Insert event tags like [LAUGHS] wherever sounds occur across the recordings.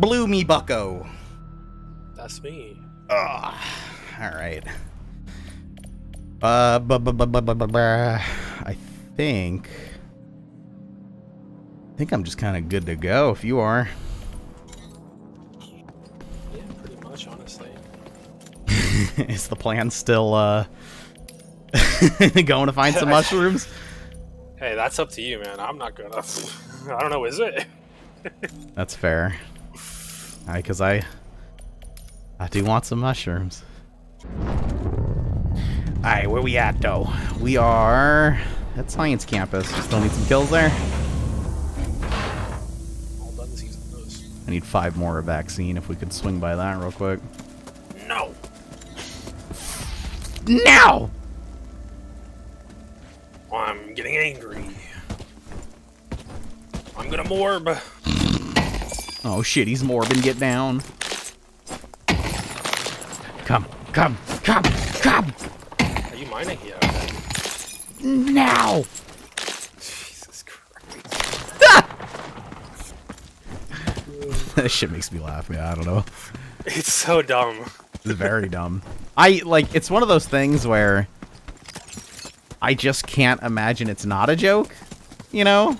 Blue me bucko. That's me. Ugh. All right. Uh, bu- bu- bu- bu- bu- bu- I think. I think I'm just kind of good to go. If you are. Yeah, pretty much, honestly. [LAUGHS] Is the plan still uh [LAUGHS] going to find some [LAUGHS] mushrooms? Hey, that's up to you, man. I'm not gonna. I don't know, is it? That's fair. Because I I do want some mushrooms. Alright, where we at though? We are at Science Campus. Still need some kills there. All done season. I need five more of vaccine if we could swing by that real quick. No! Now! I'm getting angry. I'm gonna morb. Oh shit, he's morbing. Get down. Come, come, come, come! Are you mining? here? Now! Jesus Christ. [LAUGHS] that shit makes me laugh. Yeah, I don't know. It's so dumb. It's very dumb. I like it's one of those things where I just can't imagine it's not a joke. You know?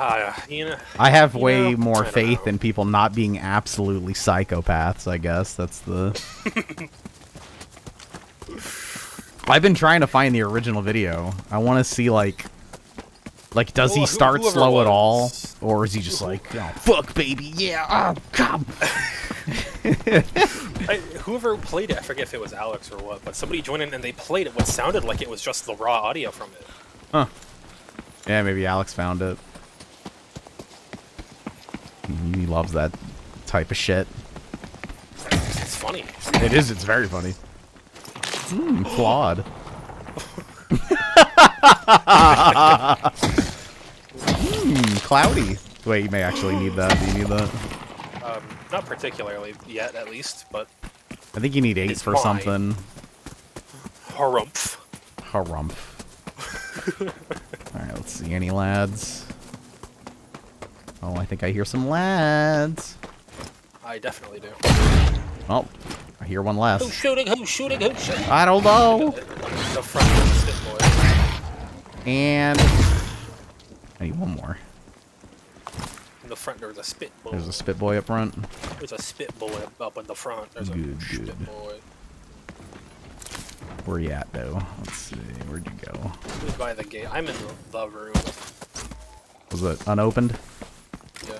Uh, you know, I have way know, more faith know. in people not being absolutely psychopaths, I guess. That's the [LAUGHS] I've been trying to find the original video. I want to see like like does he Well, who- start slow at all or is he just like, "Oh, fuck baby. Yeah. Oh, come." [LAUGHS] I, whoever played it, I forget if it was Alex or what, but somebody joined in and they played it. What sounded like it was just the raw audio from it. Huh. Yeah, maybe Alex found it. He loves that type of shit. It's funny. It is, it's very funny. Hmm, flawed. [LAUGHS] Hmm, cloudy. Wait, you may actually need that. Do you need that? Um, not particularly yet, at least, but I think you need eight for fine. something. harumph. Harumph. [LAUGHS] Alright, let's see. Any lads? Oh, I think I hear some lads. I definitely do. Oh, I hear one less. Who's shooting? Who's shooting? Who's shooting? I don't know. The front of the boy. And I need one more. In the front, there's a spit boy. There's a spit boy up front. There's a spit boy up in the front. There's a Good, spit good. boy. Where you at though? Let's see. Where'd you go? By the gate? I'm in the, the room. Was it unopened? Yeah.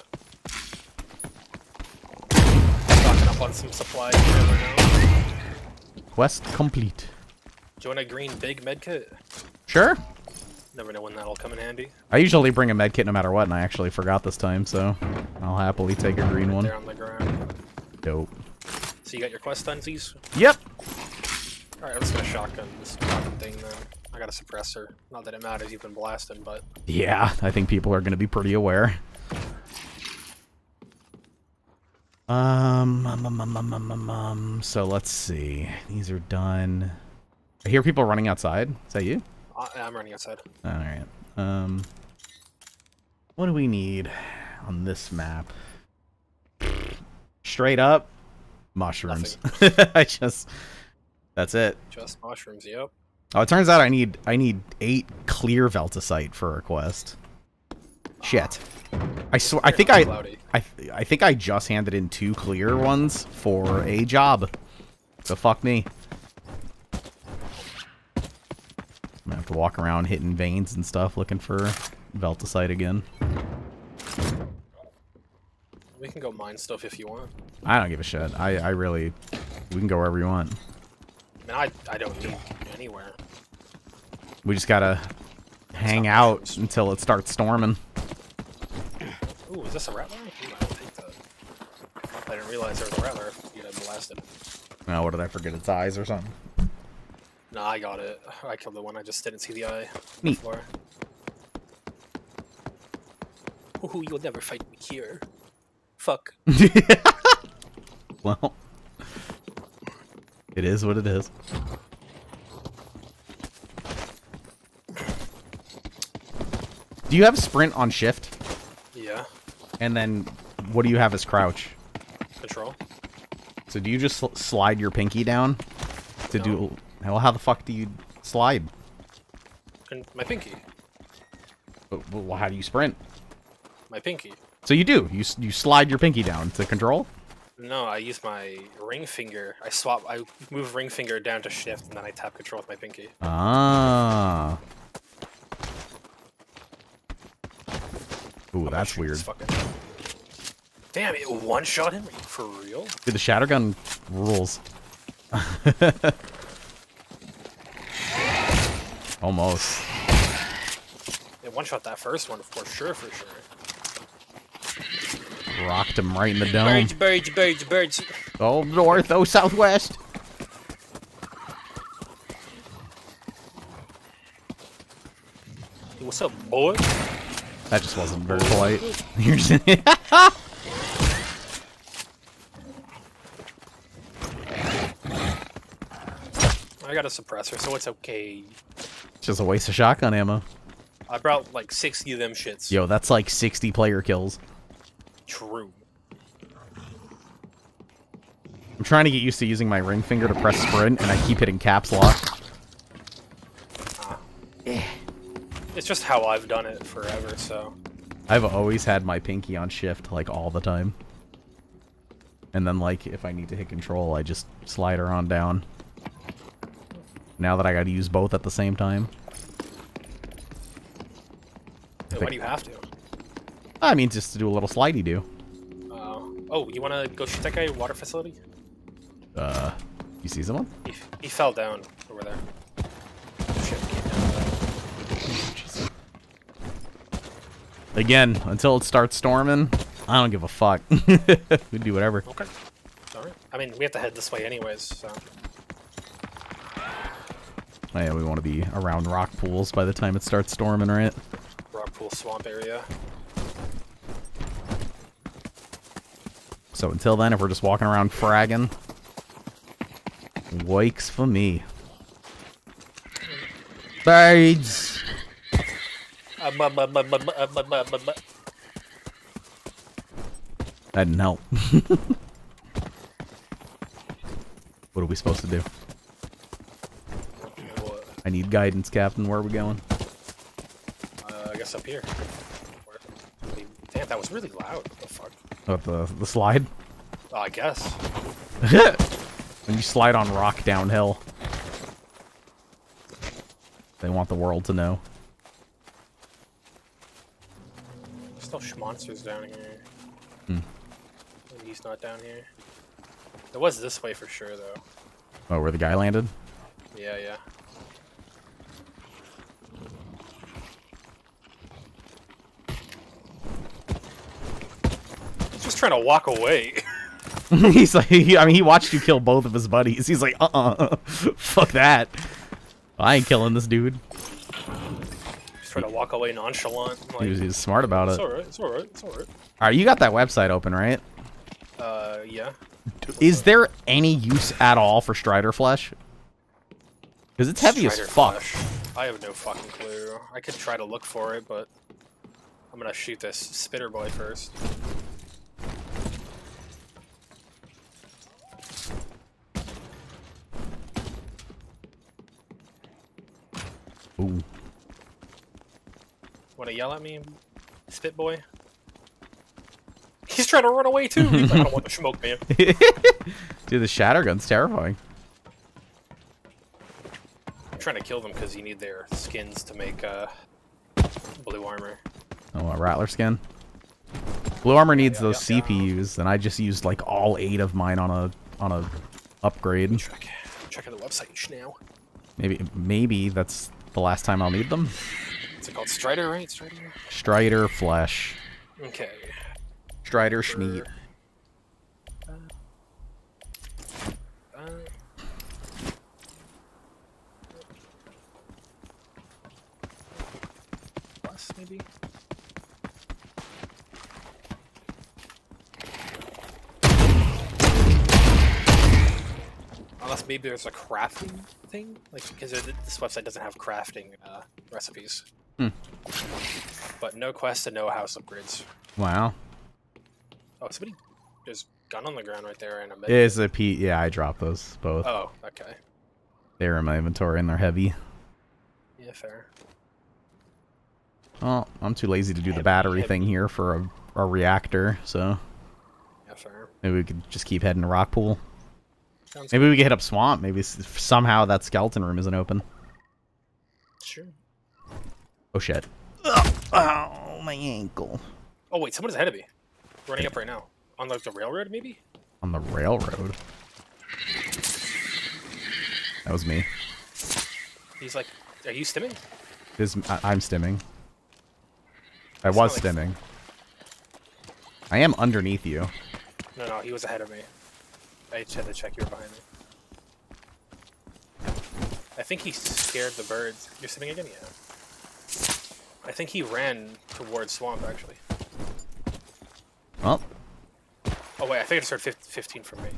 Stocking up on some supplies. You never know. Quest complete. Do you want a green big med kit? Sure. Never know when that'll come in handy. I usually bring a med kit no matter what, and I actually forgot this time, so I'll happily take a green one. There on the ground. Dope. So you got your quest done, Z's? Yep. Alright, I'm just gonna shotgun this fucking thing then. I got a suppressor. Not that it matters, you've been blasting, but Yeah, I think people are going to be pretty aware. Um, um, um, um, um, um, um, um, so let's see. These are done. I hear people running outside. Is that you? I, I'm running outside. All right. Um, what do we need on this map? Straight up, mushrooms. [LAUGHS] I just, that's it. Just mushrooms, yep. Oh, it turns out I need I need eight clear Veltecite for a quest. Shit. I swear. I think I. I I think I just handed in two clear ones for a job. So fuck me. I'm gonna have to walk around hitting veins and stuff looking for Veltecite again. We can go mine stuff if you want. I don't give a shit. I I really we can go wherever you want. I mean, I, I don't need anywhere. We just gotta hang out until it starts storming. Ooh, is this a rattler? Ooh, I don't take that. I didn't realize there was a rattler. You'd have blasted. Now, what did I forget? Its eyes or something? Nah, I got it. I killed the one. I just didn't see the eye. Neat. Before. Ooh, you'll never fight me here. Fuck. [LAUGHS] Well, it is what it is. Do you have sprint on shift? And then what do you have as crouch? Control. So do you just sl- slide your pinky down to No. do? Well, how the fuck do you slide? And my pinky. But- but How do you sprint? My pinky. So you do. You you slide your pinky down to control. No, I use my ring finger. I swap. I move ring finger down to shift, and then I tap control with my pinky. Ah. Ooh, I'm that's weird. This fucking- Damn, it one shot him for real. Dude, the shattergun rules. [LAUGHS] Almost. It one shot that first one for sure, for sure. Rocked him right in the dome. Birds, birds, birds, birds. Oh, north, oh, southwest. Hey, what's up, boy? That just wasn't very polite. [LAUGHS] [LAUGHS] Here's- I got a suppressor, so it's okay. just a waste of shotgun ammo. I brought like 60 of them shits. Yo, that's like 60 player kills. True. I'm trying to get used to using my ring finger to press sprint, and I keep hitting caps lock. Ah. It's just how I've done it forever, so. I've always had my pinky on shift, like, all the time. And then, like, if I need to hit control, I just slide her on down. Now that I gotta use both at the same time. Hey, why do you have to? I mean, just to do a little slidey do. Uh, oh, you wanna go shoot that guy at water facility? Uh, you see someone? He, he fell down over there. Shit, came down there. Again, until it starts storming, I don't give a fuck. [LAUGHS] we do whatever. Okay. Alright. I mean, we have to head this way anyways, so. Oh, yeah, we want to be around rock pools by the time it starts storming, right? Rock pool swamp area. So until then, if we're just walking around fragging, wakes for me. Birds. Mu- mu- mu- mu- That didn't help. [LAUGHS] what are we supposed to do? What? I need guidance, Captain. Where are we going? Uh, I guess up here. Where- Damn, that was really loud. What the fuck? Oh, the the slide. Oh, I guess. [LAUGHS] when you slide on rock downhill. They want the world to know. There's no schmonsters down here. Hmm. And He's not down here. It was this way for sure, though. Oh, where the guy landed? Yeah, yeah. Trying to walk away. [LAUGHS] He's like, he, I mean, he watched you kill both of his buddies. He's like, uh-uh, [LAUGHS] fuck that. I ain't killing this dude. He's trying to walk away nonchalant. I'm He was, Like, he was smart about it. All alright, it's alright, it's alright. right, you got that website open, right? Uh, yeah. Is there any use at all for Strider Flesh? Because it's heavy Strider as fuck. Flesh. I have no fucking clue. I could try to look for it, but I'm gonna shoot this spitter boy first. Ooh. Wanna yell at me, spit boy? He's trying to run away too. He's like, I don't want the smoke, man. [LAUGHS] Dude, the Shattergun's terrifying. I'm trying to kill them because you need their skins to make uh, blue armor. Oh, a Rattler skin. Blue armor needs yeah, those yeah, yeah. CPUs, and I just used like all eight of mine on a on a upgrade. Check, checking the website now. Maybe maybe that's the last time I'll need them. What's it called? Strider, right? Strider. Strider Flesh. Okay. Strider Schmeat. Uh, uh, plus maybe. Unless maybe there's a crafting thing, like because this website doesn't have crafting uh, recipes. Hmm. But no quest and no house upgrades. Wow. Oh, somebody. There's gun on the ground right there and a med. Is a P? Yeah, I dropped those both. Oh, okay. They're in my inventory and they're heavy. Yeah, fair. Well, I'm too lazy to do the battery heavy. thing here for a, a reactor, so Yeah, fair. maybe we could just keep heading to Rockpool. Sounds Maybe we could hit up Swamp. Maybe somehow that skeleton room isn't open. Sure. Oh shit. Oh, my ankle. Oh wait, someone's ahead of me. Running up right now. On like the railroad, maybe? On the railroad. That was me. He's like, are you stimming? This, I, I'm stimming. I It's was not like- stimming. I am underneath you. No, no, he was ahead of me. I just had to check you were behind me. I think he scared the birds. You're stimming again? Yeah. I think he ran towards swamp actually. Well, Oh wait, I think I just heard 15 from me.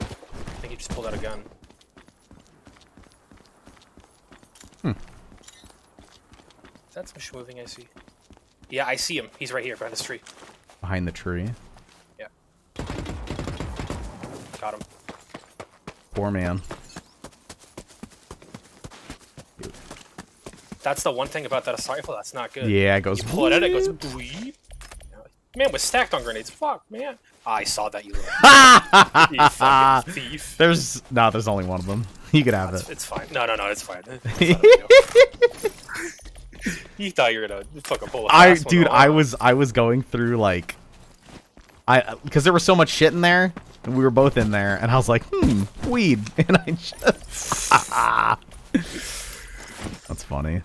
I think he just pulled out a gun. Hmm. Is that some moving I see? Yeah, I see him. He's right here behind this tree. behind the tree. Yeah. Got him. Poor man. That's the one thing about that assault rifle that's not good. Yeah, it goes. You pull it out, it goes [LAUGHS] bleep. Man was stacked on grenades. Fuck, man. I saw that you. Little, [LAUGHS] [LAUGHS] you thief. There's no, there's only one of them. You could have It's, it. it's fine. No, no, no, it's fine. It's not a big deal. you thought you were gonna fucking pull a I, dude, I was, I was going through like, I, because there was so much shit in there, and we were both in there, and I was like, hmm, weed, and I just, that's funny.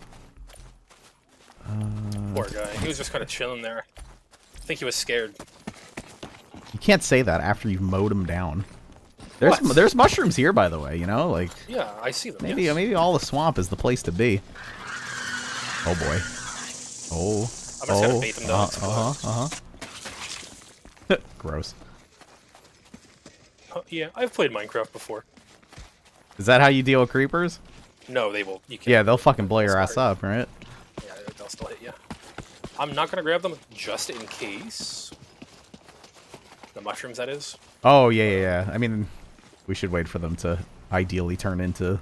Poor guy. He was just kind of chilling there. I think he was scared. You can't say that after you've mowed him down. There's, What? there's mushrooms here, by the way. You know, like Yeah, I see them. maybe, yes. maybe all the swamp is the place to be. Oh boy. Oh. I'm just oh. gonna bait them down. Uh [LAUGHS] huh. Uh huh. Gross. Uh, yeah, I've played Minecraft before. Is that how you deal with creepers? No, they will. Yeah, they'll fucking blow your ass up, right? Yeah, they'll still hit you. I'm not gonna grab them just in case. The mushrooms, that is. Oh yeah, yeah, yeah. I mean, we should wait for them to ideally turn into.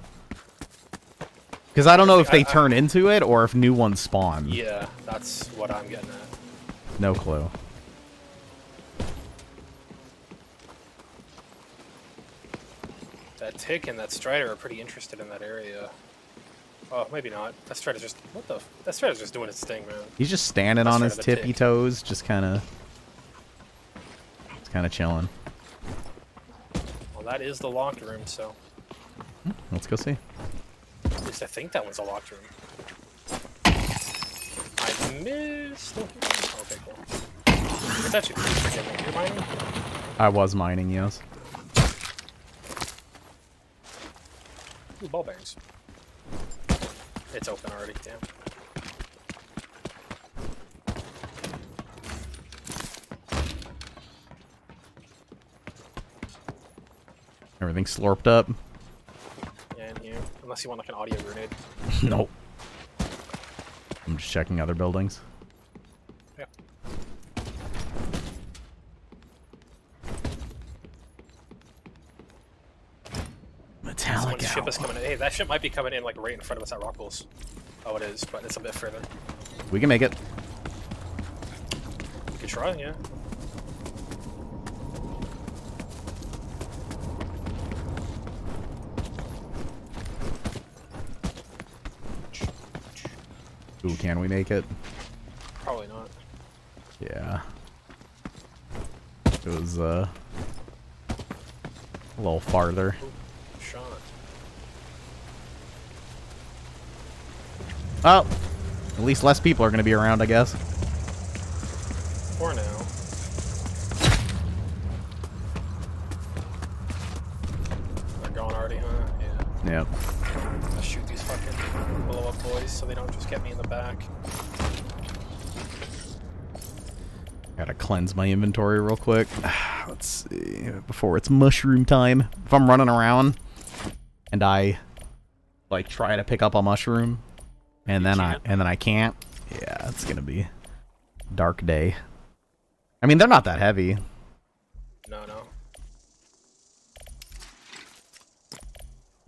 Because I don't know if they I- I- turn into it or if new ones spawn. Yeah, that's what I'm getting at. No clue. That Tick and that Strider are pretty interested in that area. Oh, maybe not. That Strider's just what the? That Strider's just doing its thing, man. He's just standing That's on his tippy tick. toes, just kind of. It's kind of chilling. Well, that is the locked room, so hmm, Let's go see. at least I think that one's a locked room. I missed. Okay, cool. It's actually pretty freaking. You're mining? I was mining, yes. Ooh, ball bearings. It's open already. Damn. Everything's slurped up. Yeah, in here. Unless you want like an audio grenade. [LAUGHS] nope. I'm just checking other buildings. Yeah. Metallic Someone's ship is coming in. Hey, that ship might be coming in like right in front of us at Rockpools. Oh, it is, but it's a bit further. We can make it. You could try, yeah. Ooh, can we make it? Probably not. Yeah. It was, uh... A little farther. Sean. Oh! At least less people are gonna be around, I guess. For now. They're gone already, huh? Yeah. Yep. I'll shoot these fucking blow up boys so they don't just get me in the back. Gotta cleanse my inventory real quick. [SIGHS] Let's see. Before it's mushroom time. If I'm running around and I like try to pick up a mushroom and then can't. I and then I can't. Yeah, it's gonna be dark day. I mean, they're not that heavy. No, no.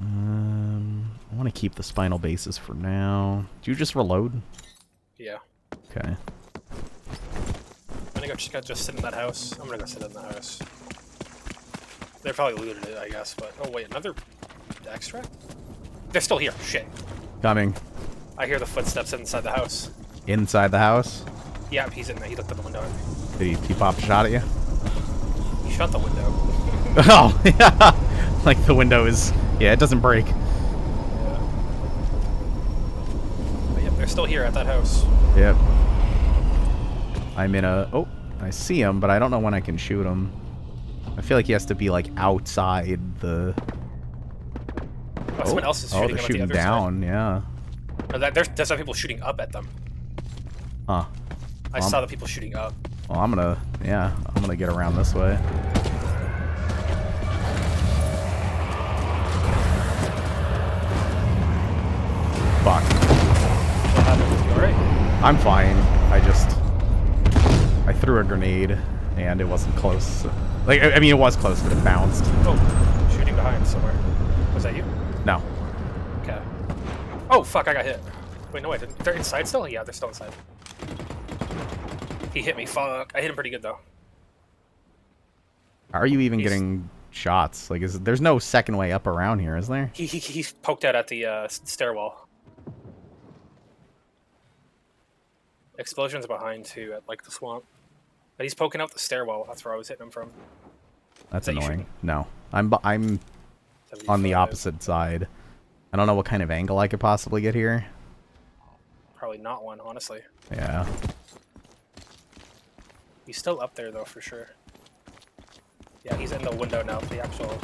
Um, I want to keep the spinal bases for now. Do you just reload? Yeah. Okay. I think I just go just sit in that house. I'm gonna go sit in the house. They probably looted it, I guess. But oh wait, another extract. They're still here. Shit. Coming. I hear the footsteps inside the house. Inside the house? Yeah, he's in there. He looked at the window. Did he, he pop a shot at you? He shut the window. [LAUGHS] oh, yeah. [LAUGHS] like the window is... Yeah, it doesn't break. Yeah. But yep, they're still here at that house. Yep. I'm in a... Oh, I see him, but I don't know when I can shoot him. I feel like he has to be, like, outside the... Oh, someone else is oh, they're him shooting at the down, yeah. side. Oh, that, there's, there's some people shooting up at them. Huh. I Um, saw the people shooting up. Well, I'm gonna... Yeah, I'm gonna get around this way. Fuck. What happened? You alright? I'm fine. I just... I threw a grenade, and it wasn't close. Like, I I mean, it was close, but it bounced. Oh, shooting behind somewhere. Was that you? No. Oh, fuck, I got hit. Wait, no, I didn't. They're inside still? Yeah, they're still inside. He hit me. Fuck. I hit him pretty good, though. Are you even He's- getting shots? Like, is there's no second way up around here, is there? He, he, he poked out at the uh, stairwell. Explosions behind, too, at, like, the swamp. But he's poking out the stairwell. That's where I was hitting him from. That's that annoying. No, I'm I'm on the opposite side. I don't know what kind of angle I could possibly get here. Probably not one, honestly. Yeah. He's still up there, though, for sure. Yeah, he's in the window now, for the actual...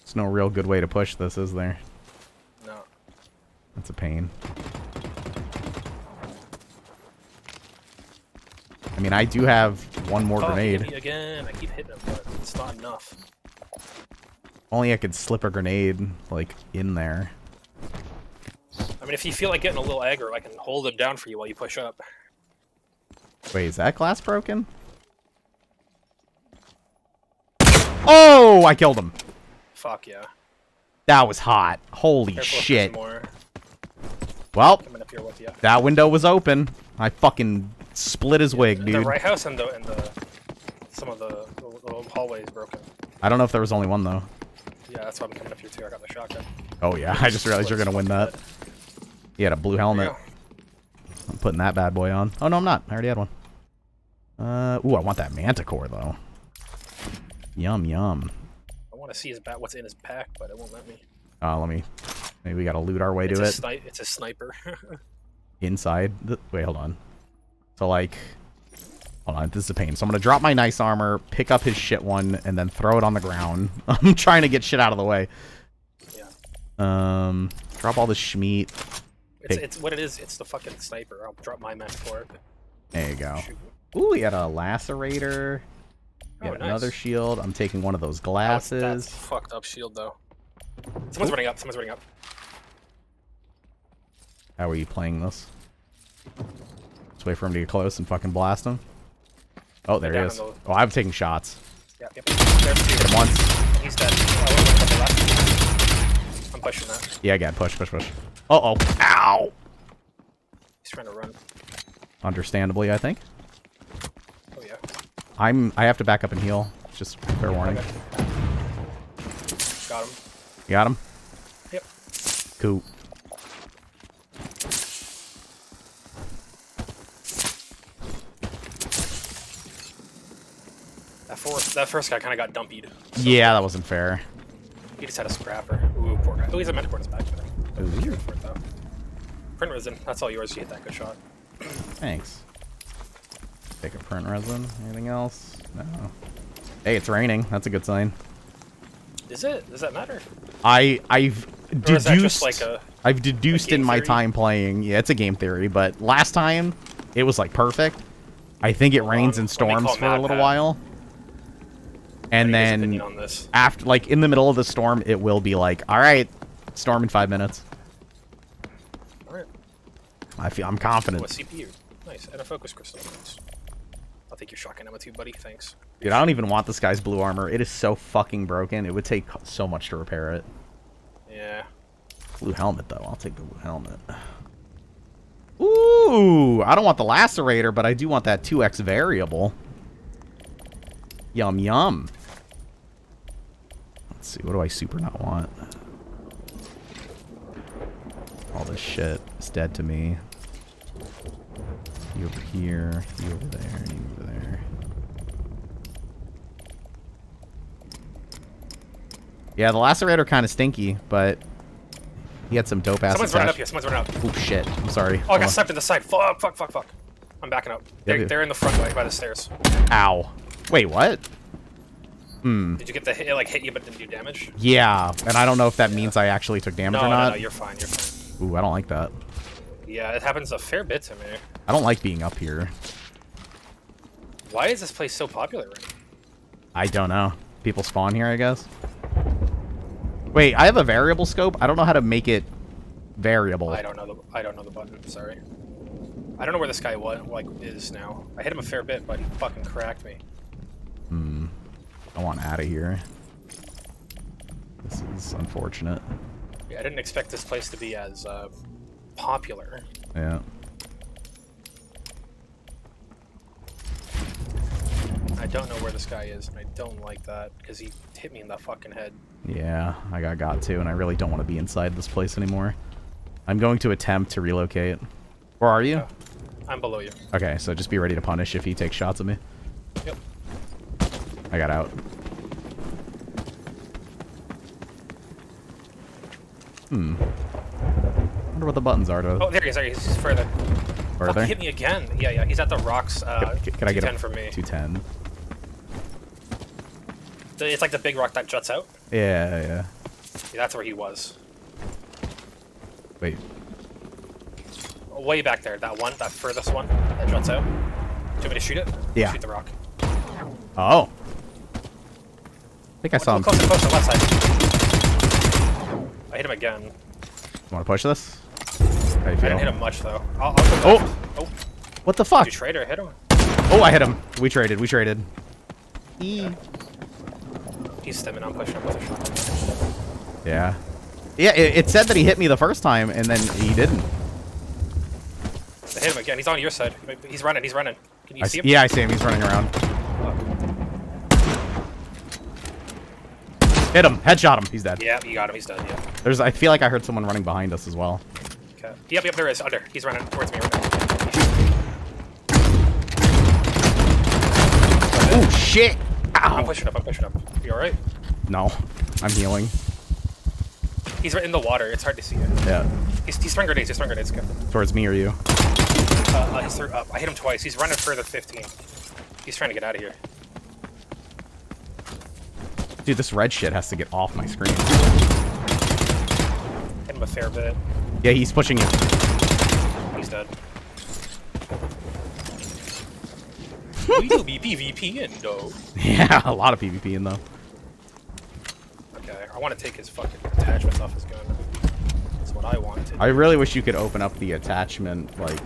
There's no real good way to push this, is there? No. That's a pain. I mean, I do have one more Oh, grenade. again. I keep hitting him, but it's not enough. Only I could slip a grenade, like, in there. I mean, if you feel like getting a little aggro, I can hold him down for you while you push up. Wait, is that glass broken? Oh, I killed him. Fuck yeah. That was hot. Holy Careful shit. Well, coming up here with you. that window was open. I fucking split his wig, dude. The right house and the and the some of the, the, the hallway is broken. I don't know if there was only one, though. Yeah, that's why I'm coming up here too. I got the shotgun. Oh, yeah. [LAUGHS] I just realized you're going to win that. He had a blue helmet. I'm putting that bad boy on. Oh, no, I'm not. I already had one. Uh, ooh, I want that manticore, though. Yum, yum. I want to see his bat. What's in his pack, but it won't let me. Uh, let me... Maybe we got to loot our way It's to it. It's a sniper. [LAUGHS] inside the wait hold on so like hold on this is a pain so i'm gonna drop my nice armor pick up his shit one and then throw it on the ground [LAUGHS] i'm trying to get shit out of the way yeah. um drop all the schmeat It's it's what it is. It's the fucking sniper. I'll drop my it. there you go Shoot. ooh he had a lacerator Oh, had nice. another shield i'm taking one of those it's- That's glasses fucked up shield though. Someone's running up. Someone's running up. how are you playing this let's wait for him to get close and fucking blast him oh there he is the- oh i'm taking shots Yep, yep. Hit him once He's dead. Oh. I'm pushing that. yeah again push push push uh-oh ow He's trying to run. understandably i think Oh yeah. I'm. I have to back up and heal. Just fair warning. Okay. Got him. You got him. Yep. Cool. That first, that first guy kind of got dumpied. Yeah, that wasn't fair. He just had a scrapper. Ooh, poor guy. Oh, he's a in his back. Ooh. Though. Print resin. That's all yours. You hit that good shot. [CLEARS THROAT] Thanks. Take a print resin. Anything else? No. Hey, it's raining. That's a good sign. Is it? Does that matter? I I've Or is that deduced. like a? I've deduced in my theory? time playing. Yeah, it's a game theory, but last time it was like perfect. I think it rains in storms for a little while. And I need his then on this. after like in the middle of the storm it will be like all right storm in five minutes All right. i feel i'm confident. confident CPU. Nice. And a focus crystal. Nice. I'll take your shotgun ammo too, buddy. Thanks. Dude, I don't even want this guy's blue armor. It is so fucking broken. It would take so much to repair it. Yeah. Blue helmet, though. I'll take the blue helmet. Ooh, I don't want the lacerator, but I do want that 2x variable. Yum, yum. Let's see, what do I super not want? All this shit is dead to me. You over here, you over there, you over there. Yeah, the lacerator kind of stinky, but he had some dope ass. Someone's running up here. Someone's running up. Oh shit! I'm sorry. Oh, I Hold got sniped in the side. Fuck, fuck, fuck, fuck. I'm backing up. They're, dude. they're in the front way by the stairs. Ow. Wait, what? Hmm. Did you get the hit? It like hit you, but didn't do damage? Yeah, and I don't know if that means I actually took damage No, or no, not. no. You're fine. You're fine. Ooh, I don't like that. Yeah, it happens a fair bit to me. I don't like being up here. Why is this place so popular right now? I don't know. People spawn here, I guess. Wait, I have a variable scope. I don't know how to make it variable. I don't know the I don't know the button. Sorry. I don't know where this guy was like is now. I hit him a fair bit, but he fucking cracked me. Hmm. I want out of here. This is unfortunate. Yeah, I didn't expect this place to be as uh, popular. Yeah. I don't know where this guy is, and I don't like that because he hit me in the fucking head. Yeah, I got got to, and I really don't want to be inside this place anymore. I'm going to attempt to relocate. Where are you? Oh. I'm below you. Okay, so just be ready to punish if he takes shots at me. I got out. Hmm. wonder what the buttons are to Oh, there he is. There he is. He's further. Are Fuck, he hit me again. Yeah, yeah. He's at the rocks. Uh, Can, can I get 10 a for me? 210? It's like the big rock that juts out. Yeah, yeah. Yeah, that's where he was. Wait. Way back there. That one. That furthest one that juts out. Do you want me to shoot it? Yeah. Shoot the rock. Oh. I think I saw him. Close, close, close, left side. I hit him again. You Want to push this? I didn't hit him much though. I'll, I'll Oh! Oh! What the fuck? Did you trade or hit him? Oh, I hit him. We traded. We traded. E. He's stimming. I'm pushing him with a shot. Yeah. Yeah, it, it said that he hit me the first time, and then he didn't. I hit him again. He's on your side. He's running. He's running. Can you I see him? yeah, I see him. He's running around. Hit him. Headshot him. He's dead. Yeah, you got him. He's dead. Yeah. There's. I feel like I heard someone running behind us as well. Okay. Yep, yep. There is. Under. He's running towards me right now. Oh shit! I'm pushing up. I'm pushing up. You all right? No, I'm healing. He's right in the water. It's hard to see him. Yeah. He's, he's throwing grenades. He's throwing grenades. Okay. Towards me or you? Uh, uh, he's through up. I hit him twice. He's running further 15. He's trying to get out of here. Dude, this red shit has to get off my screen. Hit him a fair bit. Yeah, he's pushing you. He's dead. [LAUGHS] we do be PvP in though. Yeah, a lot of PvP in though. Okay, I want to take his fucking attachments off his gun. That's what I want to. I really wish you could open up the attachment like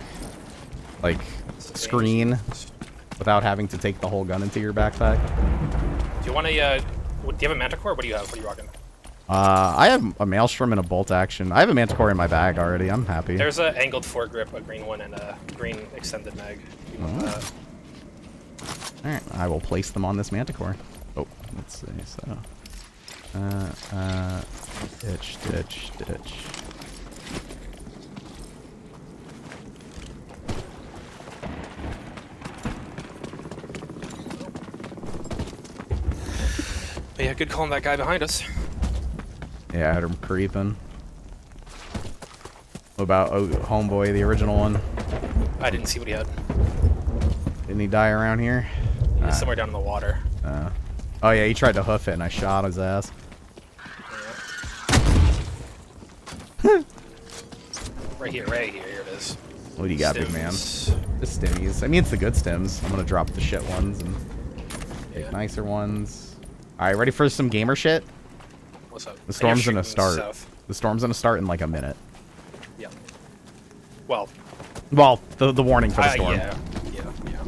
like screen without having to take the whole gun into your backpack. Do you want to, Uh, what, do you have a manticore? What do you have? What are you rocking? Uh, I have a maelstrom and a bolt action. I have a manticore in my bag already. I'm happy. There's an angled foregrip, a green one, and a green extended mag. Oh. All right, I will place them on this manticore. Oh, let's see. So, uh, uh, ditch, ditch, ditch. Good calling that guy behind us. Yeah, I had him creeping. What about oh, homeboy, the original one? I didn't see what he had. Didn't he die around here? Ah. somewhere down in the water. Uh, oh yeah, he tried to hoof it, and I shot his ass. [LAUGHS] Right here, right here. Here it is. What do you got, big man? The stimmies. I mean, it's the good stims. I'm gonna drop the shit ones and take Yeah. nicer ones. All right, ready for some gamer shit? What's up? The storm's gonna start. South. The storm's gonna start in like a minute. Yeah. Well, Well, the the warning for the uh, storm. yeah, yeah, yeah.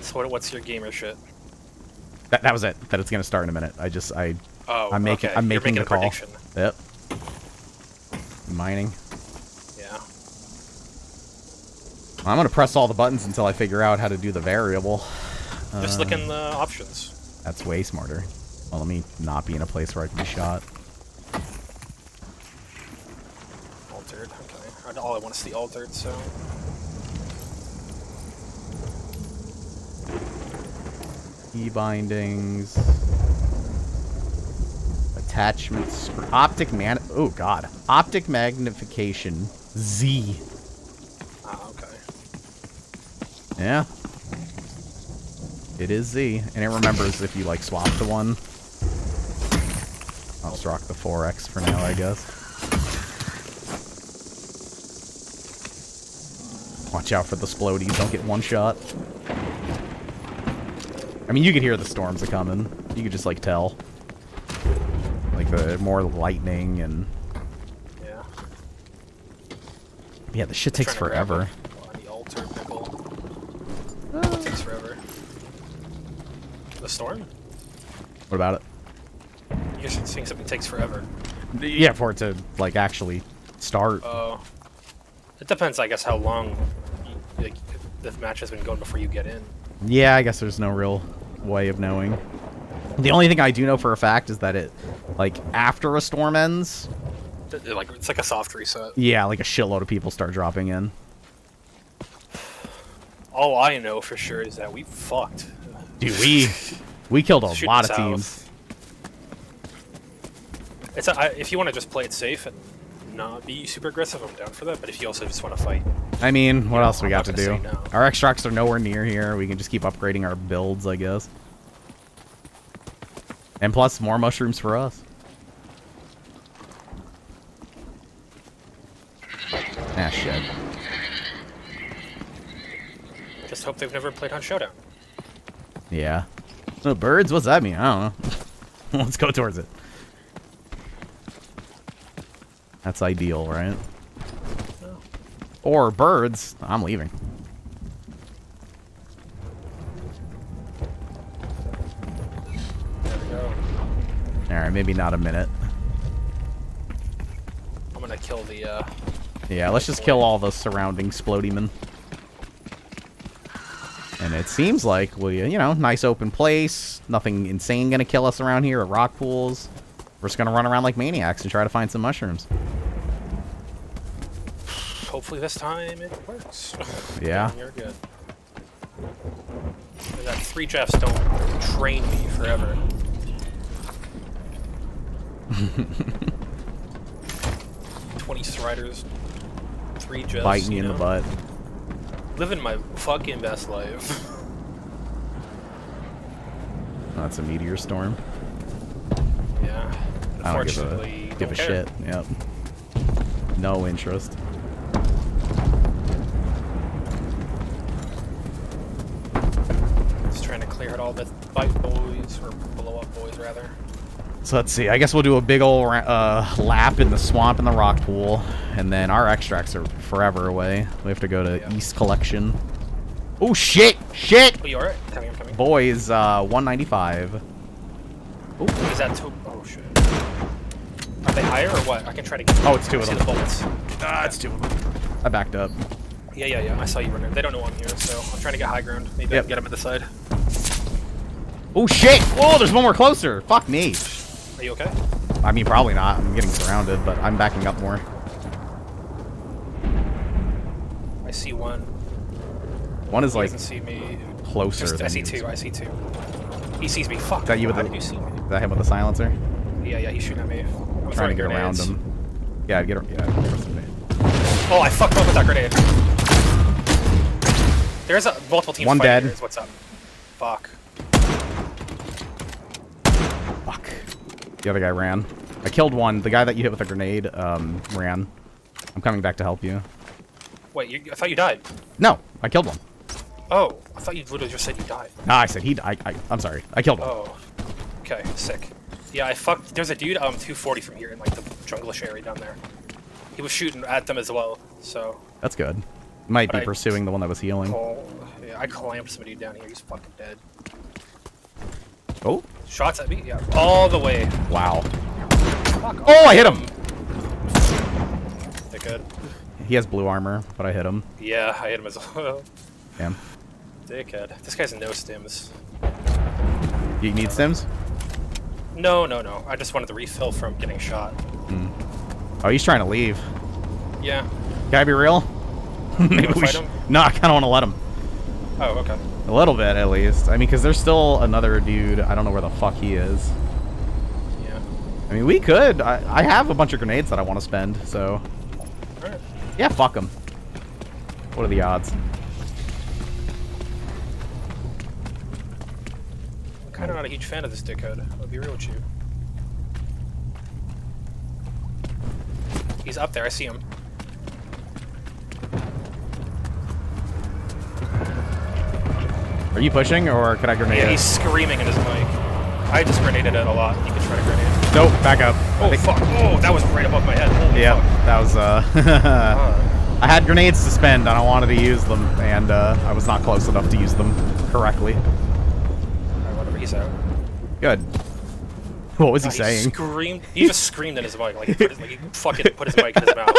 So what, what's your gamer shit? That, that was it. That it's gonna start in a minute. I just I Oh, I'm making okay. I'm You're making, the a call. prediction. Yep. Mining. Yeah. I'm gonna press all the buttons until I figure out how to do the variable. Just look in the options. That's way smarter. Well, let me not be in a place where I can be shot. Altered. Okay. All I want is the altered. So. E-bindings. Attachments. Optic man. Oh god. Optic magnification. Z. Ah, okay. Yeah. It is Z, and it remembers if you like swap to one. I'll just rock the 4X for now, I guess. Watch out for the splodies, don't get one shot. I mean, you could hear the storms are coming. You could just, like, tell. Like, the more lightning and... Yeah. Yeah, the shit takes forever. a- oh, the altered pickle. It takes forever. The storm? What about it? You're just saying something takes forever. Yeah, for it to, like, actually start. Oh. it depends, I guess, how long you, like, the match has been going before you get in. Yeah, I guess there's no real way of knowing. The only thing I do know for a fact is that it, like, after a storm ends, Like it's like a soft reset. yeah, like a shitload of people start dropping in. All I know for sure is that we fucked. Dude, we [LAUGHS] we killed a Shooting lot of south. teams. It's a, I, if you want to just play it safe and not be super aggressive, I'm down for that. But if you also just want to fight, I mean, what else we I'm got to do? no. Our extracts are nowhere near here. We can just keep upgrading our builds, I guess. And plus, more mushrooms for us. Ah, shit. just hope they've never played on Showdown. Yeah. No birds? What's that mean? I don't know. [LAUGHS] Let's go towards it. That's ideal, right? Or birds. I'm leaving. There we go. Alright, maybe not a minute. I'm gonna kill the. Uh, Yeah, let's just kill all the surrounding Splodimen. And it seems like we, you know, nice open place. Nothing insane gonna kill us around here at rock pools. We're just gonna run around like maniacs and try to find some mushrooms. hopefully this time it works. [LAUGHS] Yeah. You're good. And that three Jeffs don't train me forever. [LAUGHS] Twenty striders, three Jeffs. Bite me you in the butt. Living my fucking best life. Oh, that's a meteor storm. yeah. I don't give a, give a shit. Yep. No interest. Just trying to clear out all the bite boys or blow up boys rather. So let's see. I guess we'll do a big old uh, lap in the swamp and the rock pool, and then our extracts are forever away. We have to go to Yeah. East Collection. Oh shit! Shit! Oh, you alright? Coming, I'm coming. Boys, uh, 195. Is that two? Oh shit. Are they higher or what? I can try to get. Oh, it's two I of see the bullets. Ah, it's two of them. I backed up. Yeah, yeah, yeah. I saw you running. They don't know I'm here, so I'm trying to get high ground. Maybe I can get them at the side. Oh shit! Whoa, there's one more closer. Fuck me. Are you okay? I mean, probably not. I'm getting surrounded, but I'm backing up more. I see one. One is He like see me. closer. Just, I see two. I see two. He sees me. Fuck. that you with the- you see me? Is that him with the silencer? Yeah, yeah. He's shooting at me. I'm trying to get around grenades. him. Yeah, get. ar- Yeah, throw some grenade. Oh, I fucked up with that grenade. There's a, multiple teams One dead. here is What's up? Fuck. Fuck. The other guy ran. I killed one. The guy that you hit with a grenade um, ran. I'm coming back to help you. Wait, you, I thought you died. No, I killed one. Oh, I thought you literally just said you died. Ah, I said he. I, I. I'm sorry. I killed one. Oh. Okay, sick. Yeah, I fucked. There's a dude um 240 from here in like the junglish area down there. He was shooting at them as well. So. That's good. Might But be I- pursuing the one that was healing. Oh, yeah. I clamped somebody down here. He's fucking dead. Oh, Shots at me? Yeah. All the way. wow. Fuck Oh, I hit him. They good. He has blue armor, but I hit him. Yeah, I hit him as [LAUGHS] well. Damn. Dickhead. This guy's no stims. You need stims? No, no, no. I just wanted the refill from getting shot. Hmm. Oh, he's trying to leave. Yeah. Can I be real? [LAUGHS] Maybe we should. him? [LAUGHS] No, I kind of want to let him. Oh, okay. A little bit, at least. I mean, because there's still another dude. I don't know where the fuck he is. Yeah. I mean, we could. I, I have a bunch of grenades that I want to spend, so... Yeah, fuck him. What are the odds? I'm kind of not a huge fan of this dickhead. I'll be real with you. He's up there. I see him. Are you pushing, or can I grenade Yeah, it? he's screaming in his mic. I just grenaded it a lot. You can try to grenade. Nope, back up. Oh fuck! Oh, that was right above my head. Holy Yeah, fuck. that was, uh... [LAUGHS] I had grenades to spend, and I wanted to use them, and, uh, I was not close enough to use them correctly. alright, whatever. He's out. Good. What was he God, saying? screamed. He just screamed in his mic, like he, put his, like he fucking put his mic in his mouth.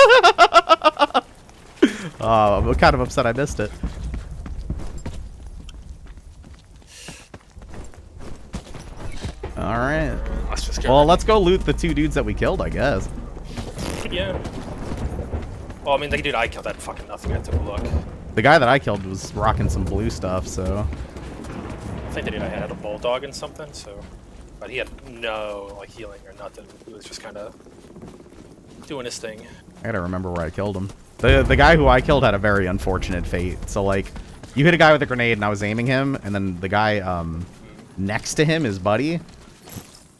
Uh, [LAUGHS] I'm kind of upset I missed it. Alright. Let's just get Well, let's go loot the two dudes that we killed, I guess. Yeah. Well, I mean, the dude I killed had fucking nothing. I took a look. The guy that I killed was rocking some blue stuff, so... I think the dude I had had a bulldog and something, so. But he had no like healing or nothing. He was just kind of doing his thing. I gotta remember where I killed him. The the guy who I killed had a very unfortunate fate. So, like, you hit a guy with a grenade and I was aiming him, and then the guy um, next to him, his buddy,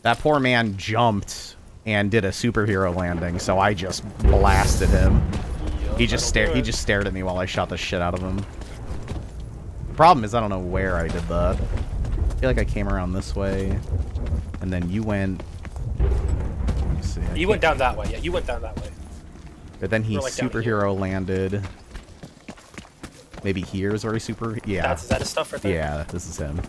that poor man jumped and did a superhero landing, so I just blasted him. He just stared. He just stared at me while I shot the shit out of him. The problem is I don't know where I did that. I feel like I came around this way, and then you went. Let me see. You went down that way. Yeah, you went down that way. But then he like, superhero landed. Maybe here is where he super. Yeah. That's is that his stuff right there? yeah, this is him.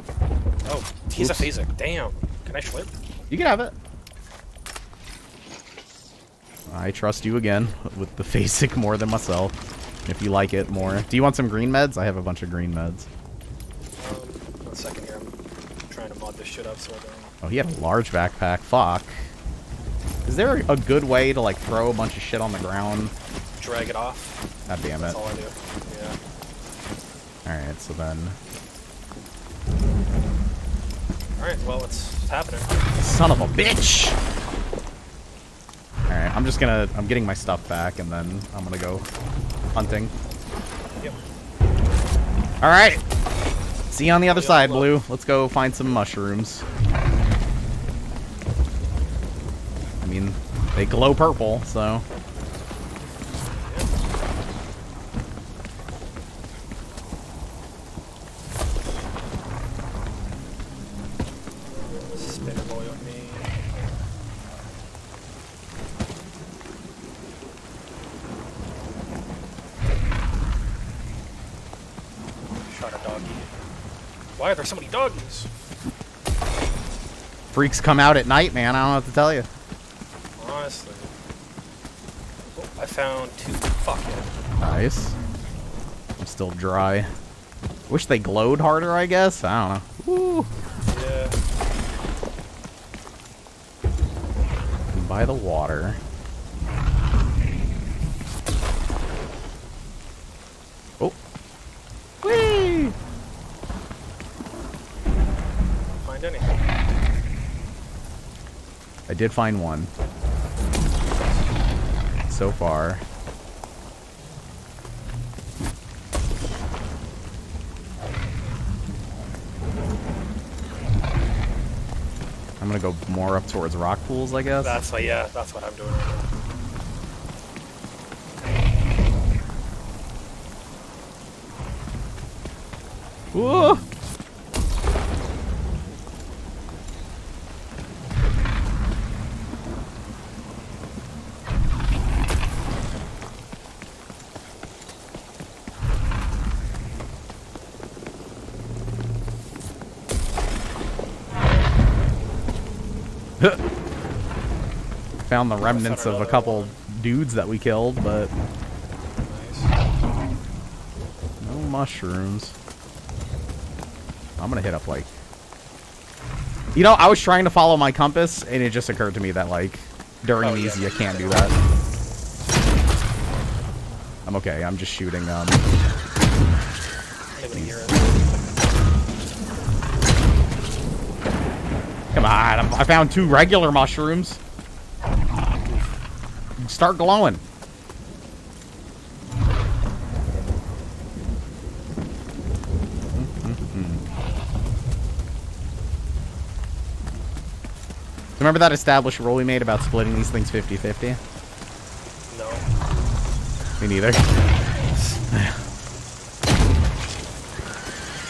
Oh, he's Oops. a phasic. Damn. Can I flip? You can have it. I trust you again with the Phasic more than myself. If you like it more. Do you want some green meds? I have a bunch of green meds. Um, one second here. I'm trying to mod this shit up so I don't. Oh, he had a large backpack. Fuck. Is there a good way to like throw a bunch of shit on the ground? Drag it off. God damn it. That's all I do. Yeah. Alright, so then. Alright, well, it's, it's happening. Son of a bitch! Alright, I'm just gonna. I'm getting my stuff back and then I'm gonna go hunting. Yep. Alright! See you on the other side. Blue. Let's go find some mushrooms. I mean, they glow purple, so. Why are there so many doggies? Freaks come out at night, man. I don't know what to tell you. Honestly. Oh, I found two. Fuck yeah. Nice. I'm still dry. Wish they glowed harder, I guess. I don't know. Woo. Yeah. By the water. Oh. Whee! Find anything. I did find one. So far. I'm gonna go more up towards rock pools, I guess. That's what, yeah, that's what I'm doing right now. Whoa! [LAUGHS] Found the remnants of a couple dudes that we killed, but no mushrooms. I'm gonna hit up like. You know, I was trying to follow my compass, and it just occurred to me that like during Oh, these yeah. you can't do that. I'm okay. I'm just shooting. Um, on! I'm, I found two regular mushrooms. Start glowing. Remember that established rule we made about splitting these things 50-50? No. Me neither. [LAUGHS]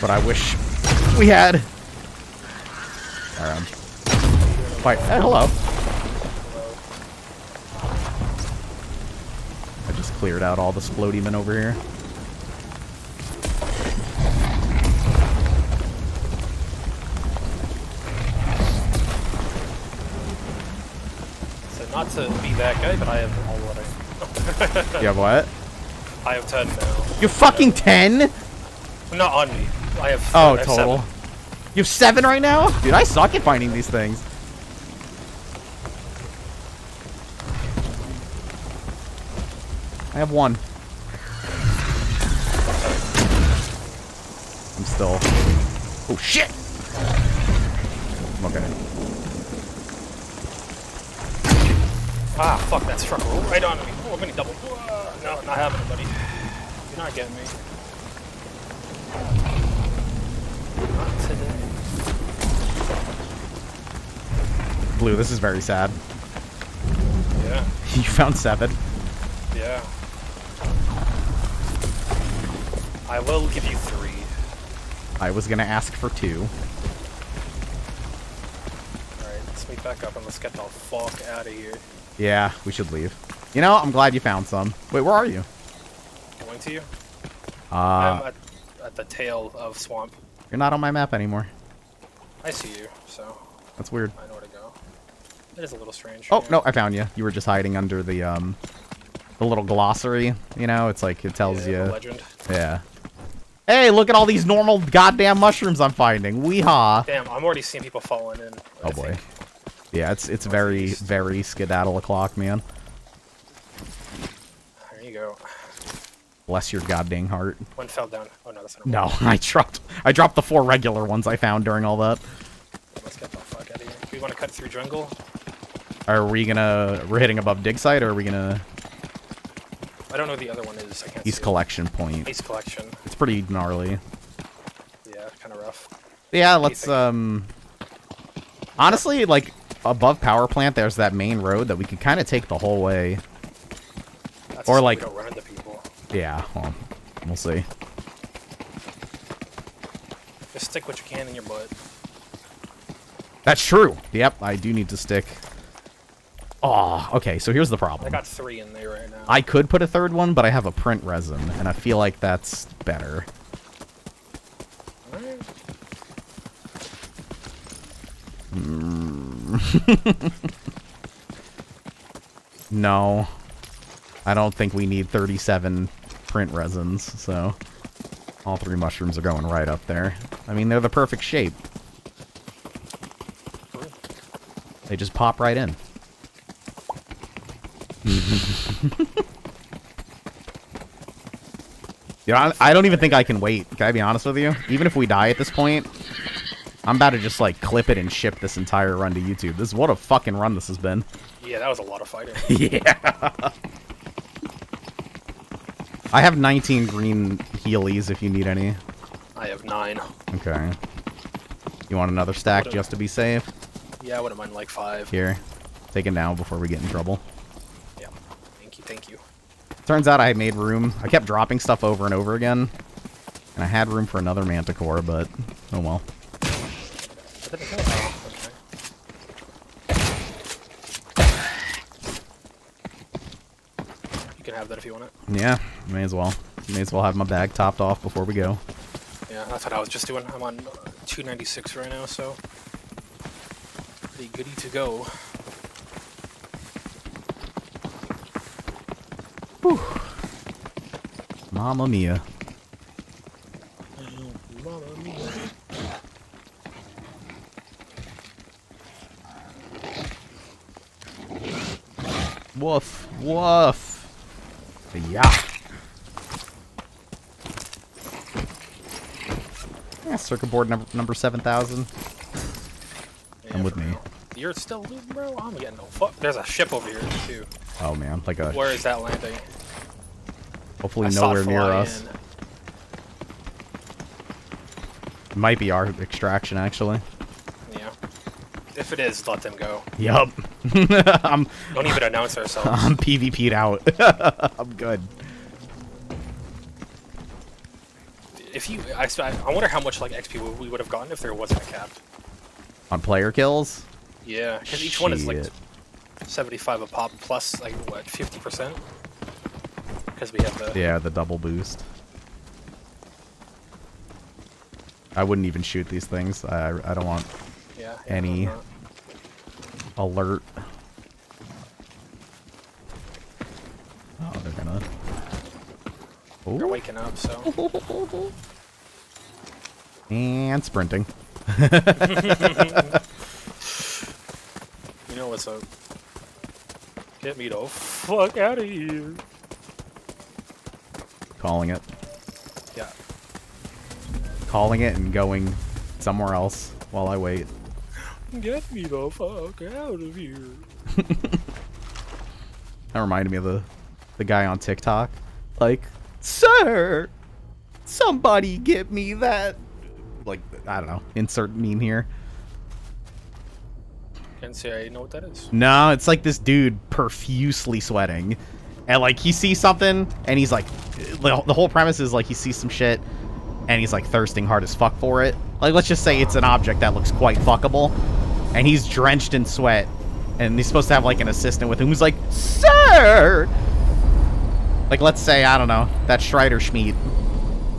but I wish we had. Alright. Fight. Hey, uh, hello. I just cleared out all the splody men over here. So not to be that guy, but I have all what I. [LAUGHS] You have what? [LAUGHS] I have ten now. You're fucking 10? Not on me. I have. Oh, I have total. seven. You have 7 right now? Dude, I suck at finding these things. I have one. I'm still. Oh shit! I'm okay. Ah, fuck! That struck right on me. Oh, I'm gonna double. Uh, no, not happening, buddy. You're not getting me. Not today. Blue, this is very sad. Yeah. [LAUGHS] You found seven. Yeah. I will give you three. I was gonna ask for two. Alright, let's meet back up and let's get the fuck out of here. Yeah, we should leave. You know, I'm glad you found some. Wait, where are you? Going to you? Uh, I'm at, at the tail of swamp. you're not on my map anymore. I see you, so That's weird. I know where to go. It is a little strange. Oh, yeah. no, I found you. You were just hiding under the, um, the little glossary. You know, it's like, it tells Yeah, you. legend. Yeah. Hey, look at all these normal goddamn mushrooms I'm finding. Weehaw. Damn, I'm already seeing people falling in. Oh, I boy. think. Yeah, it's it's very, very skedaddle o'clock, man. There you go. Bless your goddamn heart. One fell down. Oh no, that's not. No, [LAUGHS] I dropped I dropped the four regular ones I found during all that. Let's get the fuck out of here. Do we want to cut through jungle? Are we gonna we're hitting above dig site or are we gonna I don't know what the other one is. I can't East see it. Collection Point? East collection. It's pretty gnarly. Yeah, kind of rough. Yeah, let's um honestly like above power plant there's that main road that we could kind of take the whole way. That's Or like- run into people. Yeah, well, we'll see. Just stick what you can in your butt. That's true. Yep, I do need to stick. Oh, okay. So here's the problem. I got three in there right now. I could put a third one, but I have a print resin, and I feel like that's better. Alright. [LAUGHS] No, I don't think we need 37 print resins. So all three mushrooms are going right up there. I mean, they're the perfect shape. They just pop right in. [LAUGHS] You know, I, I don't even think I can wait. Can I be honest with you? Even if we die at this point, I'm about to just like clip it and ship this entire run to YouTube. This is what a fucking run this has been. Yeah, that was a lot of fighting. [LAUGHS] yeah. I have 19 green healies if you need any. I have nine. Okay. You want another stack just to be safe? Yeah, I wouldn't mind like five. Here. Take it now before we get in trouble. Thank you. Turns out I made room. I kept dropping stuff over and over again. And I had room for another manticore, but oh well. I didn't kill it. Okay. You can have that if you want it. Yeah, may as well. May as well have my bag topped off before we go. Yeah, that's what I was just doing. I'm on uh, 296 right now, so. Be goody to go. Mamma mia. Mamma mia. Woof. Woof. Yeah. Yeah, circuit board number number seven thousand. Come with me. Real. You're still looting, bro? I'm getting no fuck. There's a ship over here, too. Oh man, like a Where is that landing? hopefully I nowhere near us. in. Might be our extraction actually. Yeah. If it is, let them go. Yup. [LAUGHS] I'm Don't even announce ourselves. [LAUGHS] I'm PvP'd out. [LAUGHS] I'm good. if you, I, I wonder how much like XP we would have gotten if there wasn't a cap. On player kills? Yeah, because each one is like 75 a pop plus like what 50 percent. Because we have the Yeah, the double boost. I wouldn't even shoot these things. I I don't want yeah, any- uh, alert. Oh, they're gonna. They're waking up, so [LAUGHS] and sprinting. [LAUGHS] what's up. Get me the fuck out of here. Calling it. Yeah. Calling it and going somewhere else while I wait. Get me the fuck out of here. [LAUGHS] That reminded me of the the guy on TikTok. Like, sir, somebody get me that. Like, I don't know. Insert meme here. Can't say I know what that is. No, it's like this dude profusely sweating. And like he sees something and he's like the whole premise is like he sees some shit and he's like thirsting hard as fuck for it. Like let's just say it's an object that looks quite fuckable and he's drenched in sweat and he's supposed to have like an assistant with him who's like, "Sir!" Like let's say I don't know, that Strider Schmied.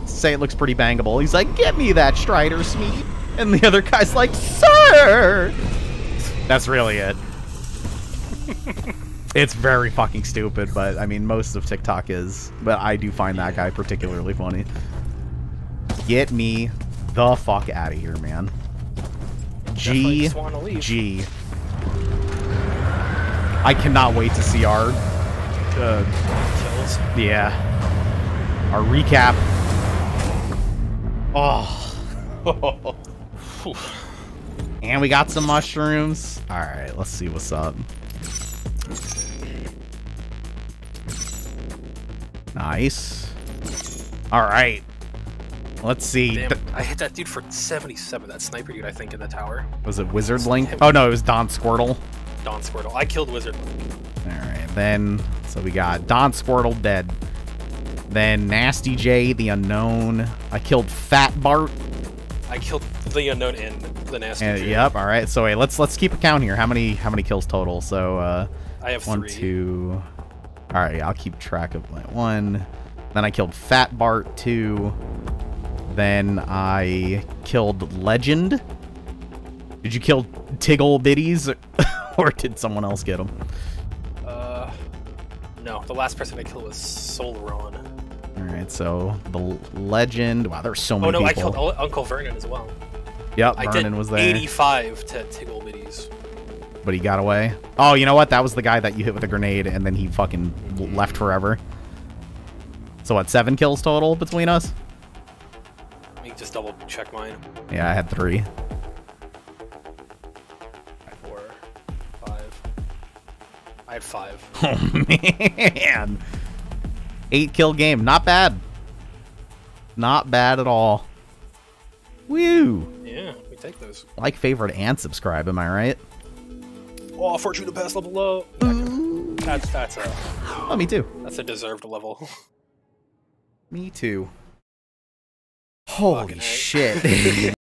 Say it looks pretty bangable. He's like, "Get me that Strider Schmied." And the other guy's like, "Sir!" That's really it. [LAUGHS] it's very fucking stupid, but I mean, most of TikTok is. But I do find that guy particularly funny. Get me the fuck out of here, man. G just wanna leave. G. I cannot wait to see our, uh, Kills. yeah, our recap. [LAUGHS] Oh. And we got some mushrooms. All right, let's see what's up. Nice. All right. Let's see. Damn, I hit that dude for 77. That sniper dude, I think, in the tower. was it Wizard Link? Oh no, it was Don Squirtle. Don Squirtle. I killed Wizard. Link. All right, then so we got Don Squirtle dead. Then Nasty J, the unknown. I killed Fat Bart. I killed the unknown in the nasty. And, yep. All right. So wait, let's let's keep a count here. How many how many kills total? So uh, I have one, three. two. All right, I'll keep track of my one. Then I killed Fat Bart two. Then I killed Legend. Did you kill Tiggle Bitties, [LAUGHS] or did someone else get them? Uh, no, the last person I killed was Solron. All right, so the Legend. Wow, there's so many Oh no, I killed Uncle Vernon as well. Yep, I Vernon was there, 85 to Tiggle Bitties. but he got away. Oh, you know what? That was the guy that you hit with a grenade, and then he fucking mm-hmm. left forever. So what? Seven kills total between us? Let me just double check mine. Yeah, I had three. Four, five. I had five. [LAUGHS] Oh man, eight kill game, not bad. Not bad at all. Woo! Yeah, we take those. Like, favorite, and subscribe. Am I right? Oh, Fortuna pass level low. That's that's a Oh, me too. that's a deserved level. [LAUGHS] Me too. Holy shit. [LAUGHS]